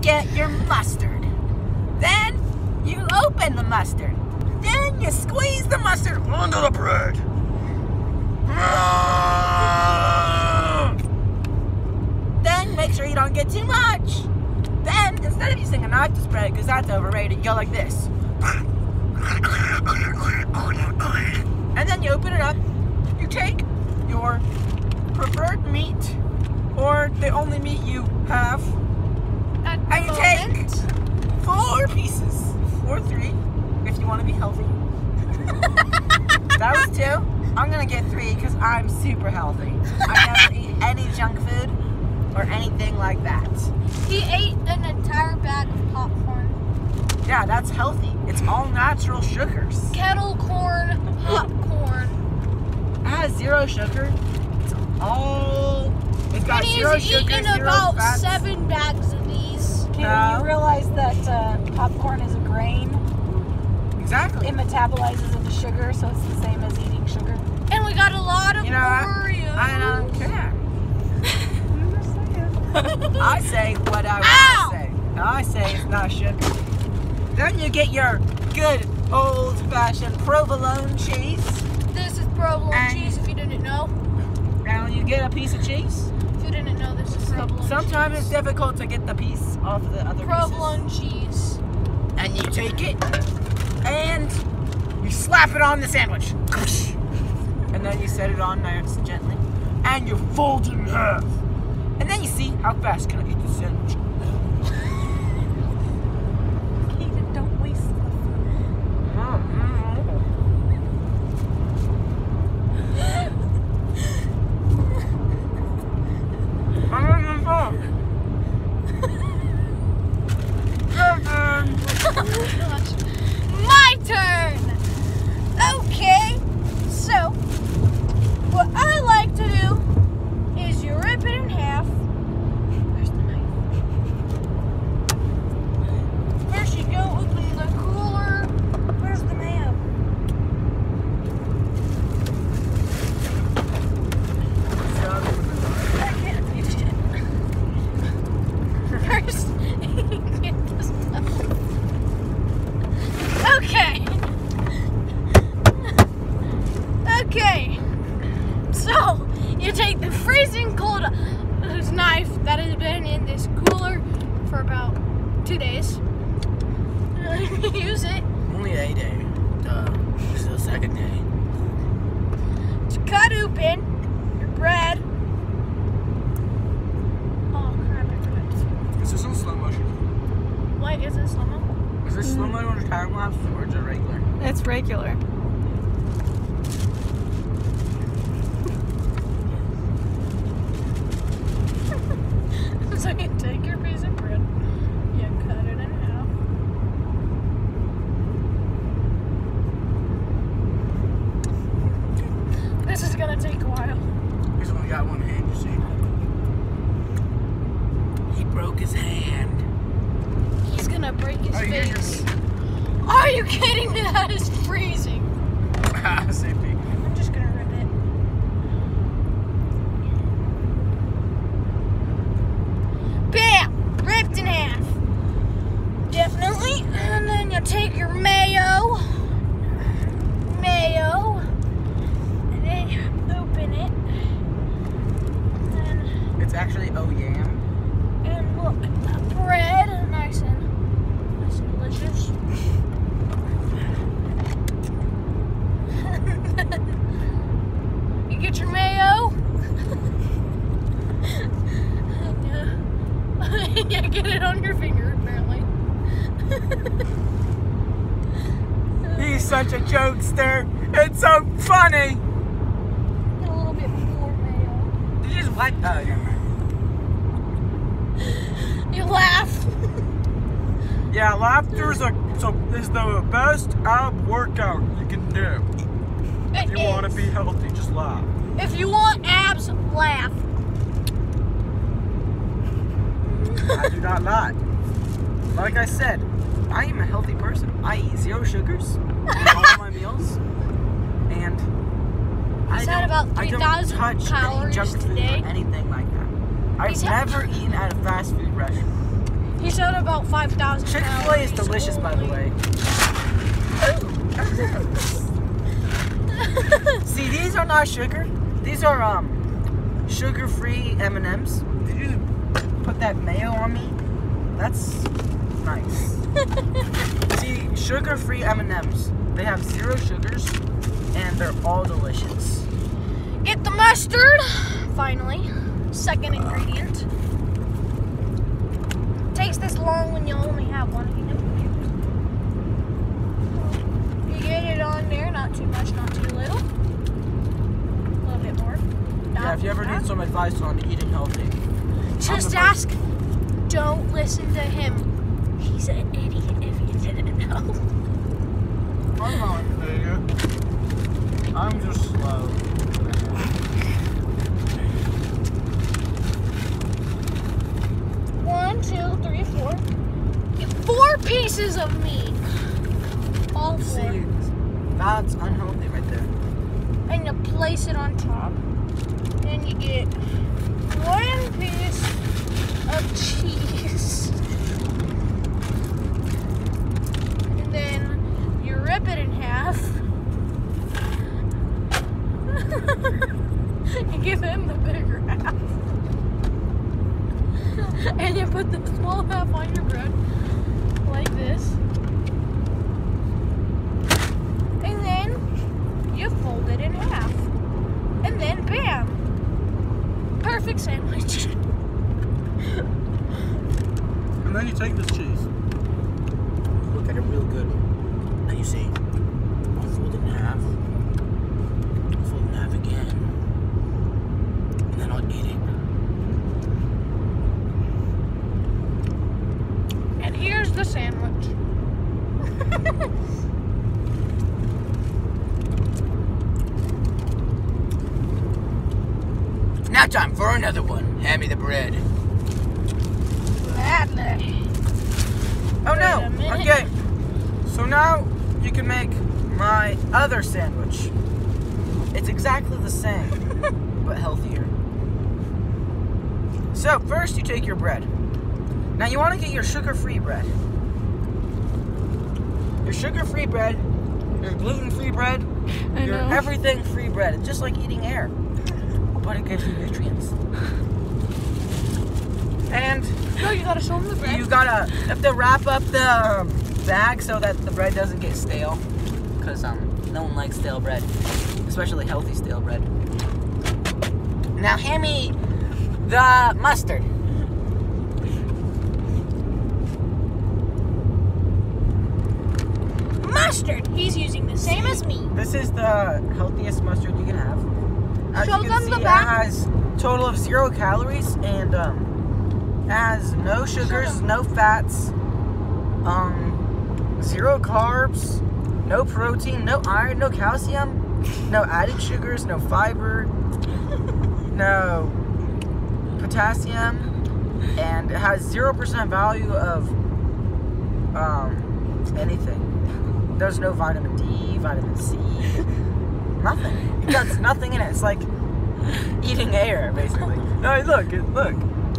get your mustard. Then you open the mustard. Then you squeeze the mustard onto the bread. Then make sure you don't get too much. Then instead of using a knife to spread it, because that's overrated, you go like this. And then you open it up. You take your preferred meat, or the only meat you have, At the and you take moment. four pieces, or three, if you want to be healthy. that was two. I'm gonna get three because I'm super healthy. I never eat any junk food or anything like that. He ate an entire bag of popcorn. Yeah, that's healthy. It's all natural sugars. Kettle corn, popcorn. It has zero sugar. It's all. It's got and he's zero sugar, eaten zero about fats. seven bags of these. You realize that uh, popcorn is a grain. Exactly. It metabolizes into sugar, so it's the same as eating sugar. And we got a lot of You know, I, Oreos. I don't care. I say what I want to say. I say it's not sugar. Then you get your good old-fashioned provolone cheese, This is provolone And- cheese if you didn't know. and you get a piece of cheese. If you didn't know, this is provolone Sometimes cheese. it's difficult to get the piece off of the other provolone cheese. And you take it, and you slap it on the sandwich. And then you set it on nice and gently, and you fold it in half. And then you see how fast can I eat the sandwich. Keaton, don't waste the food. Gosh. My turn! Okay, so what I like to do is you rip it in half. Where's the knife? First, you go open the cooler. Where's the mayo? I can't reach it. First, get the stuff. Okay. Okay. So, you take the freezing cold knife that has been in this cooler for about two days. Use it Only a day. Duh. This is the second day. to cut open your bread. Oh crap! I forgot. Is this in slow motion? What is this? Slow-mo? Is this slow mm. motion or time lapse or just regular? It's regular. So you take your piece of bread, you cut it in half. This is gonna take a while. He's only got one hand, you see. He broke his hand. He's gonna break his Oh, you hear your face. Are you kidding me? That is freezing. Same thing. I'm just gonna rip it. Bam! Ripped in half. Definitely. And then you take your mayo. Mayo. And then you open it. And, It's actually oh yam. and look, the bread. Nice and, nice and delicious. you get your mayo. Yeah, get it on your finger, apparently. He's such a jokester. It's so funny. Get a little bit more. Did you just wipe? Oh, mind. You laugh. Yeah, laughter's a so is the best ab workout you can do. If It you want to be healthy, just laugh. If you want abs, laugh. I do not lie. Like I said, I am a healthy person. I eat zero sugars in all my meals, and I don't, about I don't 3,000 touch any junk food today. or anything like that. I've never eaten at a fast food restaurant. He's had about 5,000 Chick Fil A is delicious, by the way. See, these are not sugar. These are um sugar-free M&Ms. Put that mayo on me? That's nice. See, sugar-free M&Ms. They have zero sugars, and they're all delicious. Get the mustard. Finally, second ingredient. Takes this long when you only have one. You know? You get it on there, not too much, not too little. A little bit more. Yeah, if you ever need some advice on eating healthy, Just ask. Don't listen to him. He's an idiot if you didn't know. I'm not an idiot. I'm just slow. One, two, three, four. Get four pieces of meat. All four. See, that's unhealthy right there. and you place it on top. Then you get one piece of cheese. And then you rip it in half. you give him the bigger half. and you put the small half on your bread. Like this. And then you fold it in half. And then bam! Perfect sandwich. And then you take this cheese. Look at it real good. And you see, I'll fold it in half. I'll fold it in half again. And then I'll eat it. And here's the sandwich. Now time for another one. Hand me the bread. Gladly. Oh no! Okay. So now you can make my other sandwich. It's exactly the same, but healthier. So first you take your bread. Now you want to get your sugar-free bread. Your sugar-free bread, your gluten-free bread, I your everything-free bread. It's just like eating air, but it gives you nutrients. And No, you gotta show him the bread. you gotta have to wrap up the um, bag so that the bread doesn't get stale. Cause um, no one likes stale bread, especially healthy stale bread. Now hand me the mustard. Mustard. He's using the same as me. This is the healthiest mustard you can have. As Show them can the back. it has total of zero calories and um, has no sugars, no fats, um, zero carbs, no protein, no iron, no calcium, no added sugars, no fiber, no potassium, and it has zero percent value of um, anything. There's no vitamin D, vitamin C, nothing. It got nothing in it. It's like eating air, basically. No, look, look,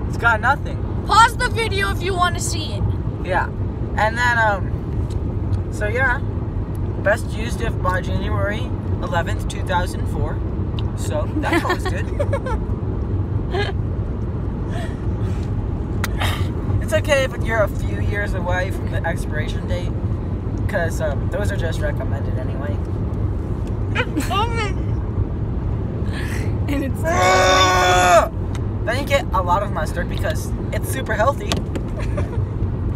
it's got nothing. Pause the video if you want to see it. Yeah, and then um, so yeah, best used if by January 11th, 2004. So that's always good. It's okay if you're a few years away from the expiration date, because um, those are just recommended anyway. And it's then you get a lot of mustard because it's super healthy.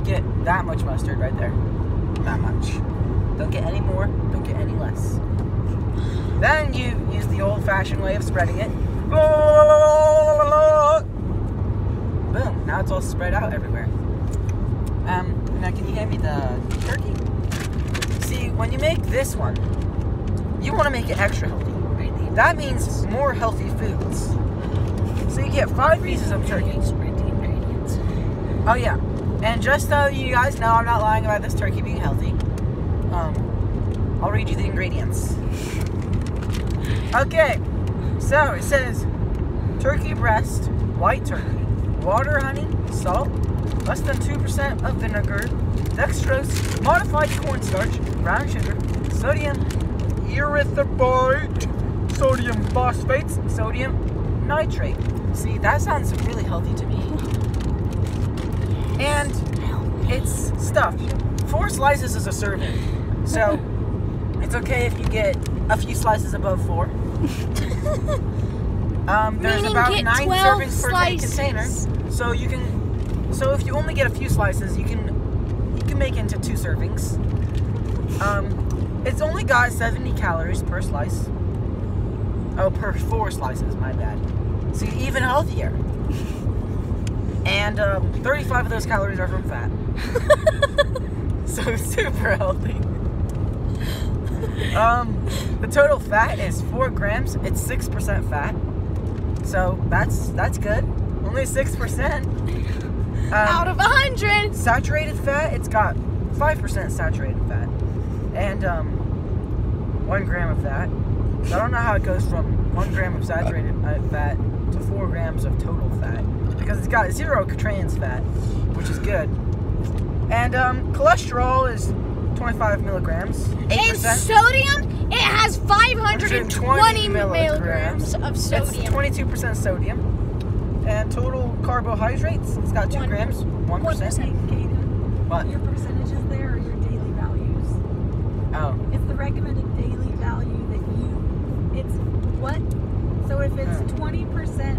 get that much mustard right there. That much. Don't get any more, don't get any less. Then you use the old fashioned way of spreading it. Boom. Now it's all spread out everywhere. Um, now can you hand me the turkey? See, when you make this one, you want to make it extra healthy. That means more healthy foods. So you get five pieces of turkey. Oh yeah, and just so you guys know, I'm not lying about this turkey being healthy. Um, I'll read you the ingredients. Okay, so it says turkey breast, white turkey, water, honey, salt, less than 2% of vinegar, dextrose, modified cornstarch, brown sugar, sodium erythropoietic, sodium phosphates, sodium nitrate. See, that sounds really healthy to me. And it's stuffed. Four slices is a serving. So it's okay if you get a few slices above four. Um, there's Meaning about get nine 12 servings per container. So you can so if you only get a few slices, you can you can make into two servings. Um, it's only got 70 calories per slice. Oh, per four slices, my bad. So even healthier. And um, 35 of those calories are from fat. so super healthy. Um, the total fat is four grams. It's six percent fat. So that's that's good. Only six percent. Um, Out of a hundred. saturated fat, it's got five percent saturated fat, and um, one gram of that. So I don't know how it goes from one gram of saturated uh, fat to four grams of total fat because it's got zero trans fat, which is good. And um, cholesterol is 25 milligrams, eight And percent. sodium, it has 520 milligrams of It's sodium. 22% sodium. And total carbohydrates, it's got two One- grams, one percent. Hey, Kaden, What? your percentages there are your daily values. Oh, It's the recommended daily value that you. It's what? So if it's Hmm. twenty percent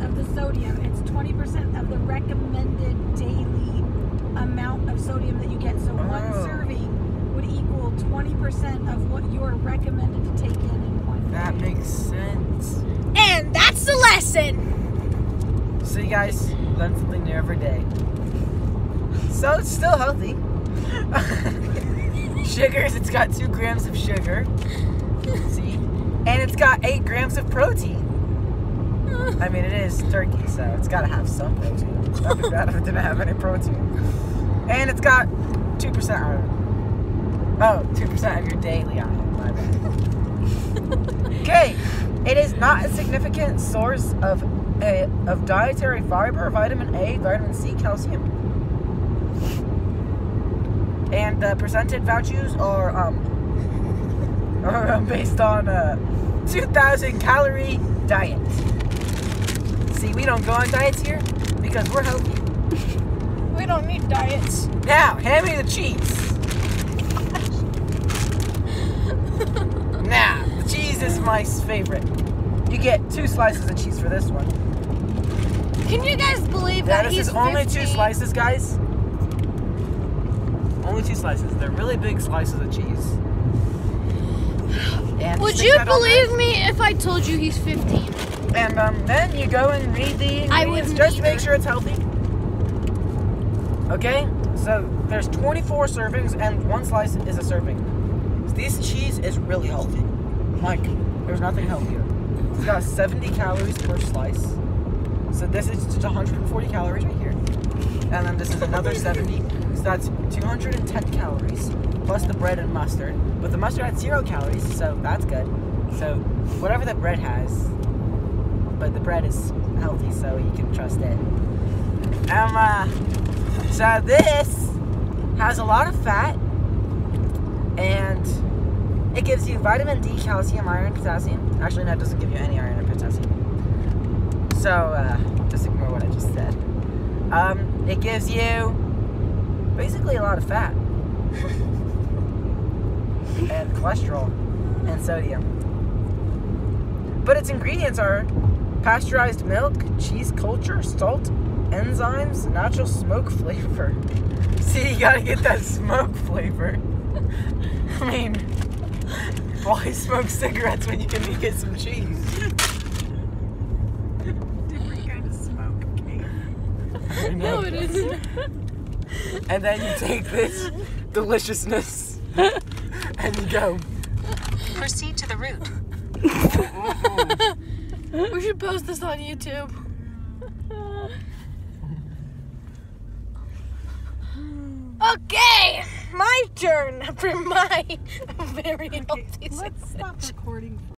of the sodium, it's twenty percent of the recommended daily amount of sodium that you get. So one Oh. serving would equal twenty percent of what you are recommended to take in in one that day. makes sense. And that's the lesson. So you guys learn something new every day. So it's still healthy. Sugars, it's got two grams of sugar. See? And it's got eight grams of protein. I mean, it is turkey, so it's got to have some protein. That'd be bad if it didn't have any protein. And it's got 2% iron. Oh, 2% of your daily iron. My bad. Okay, it is not a significant source of a, of dietary fiber, vitamin A, vitamin C, calcium. And the percentage values are um are based on a 2,000 calorie diet. See, we don't go on diets here because we're healthy. We don't need diets. Now, hand me the cheese. now, the cheese is my favorite. You get two slices of cheese for this one. Can you guys believe Yeah, that this he's is only 50? two slices, guys. Only two slices. They're really big slices of cheese. And Would you that on there. believe me if I told you he's 15? And um, then you go and read the I ingredients just to make sure it's healthy. Okay, so there's 24 servings and one slice is a serving. This cheese is really healthy. Like, there's nothing healthier. It's got 70 calories per slice. So this is just 140 calories right here. And then this is another 70. That's 210 calories plus the bread and mustard. But the mustard had zero calories, so that's good. So whatever the bread has, but the bread is healthy, so you can trust it. Um, uh, so this has a lot of fat, and it gives you vitamin D, calcium, iron, potassium. Actually, no, it doesn't give you any iron or potassium. So uh, just ignore what I just said. Um, it gives you basically a lot of fat and cholesterol and sodium. But its ingredients are pasteurized milk, cheese culture, salt, enzymes, natural smoke flavor. See, you gotta get that smoke flavor. I mean, why smoke cigarettes when you can get some cheese? Different kind of smoke. Okay. I know. No, it isn't. And then you take this deliciousness and you go. Proceed to the route. we should post this on YouTube. Okay, my turn for my very healthy Let's success. stop recording.